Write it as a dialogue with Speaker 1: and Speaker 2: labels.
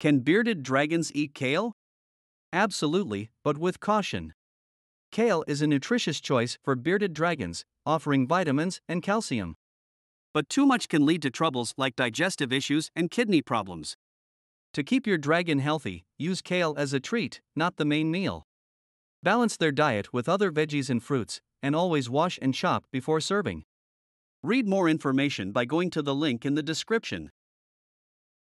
Speaker 1: Can bearded dragons eat kale? Absolutely, but with caution. Kale is a nutritious choice for bearded dragons, offering vitamins and calcium. But too much can lead to troubles like digestive issues and kidney problems. To keep your dragon healthy, use kale as a treat, not the main meal. Balance their diet with other veggies and fruits, and always wash and chop before serving. Read more information by going to the link in the description.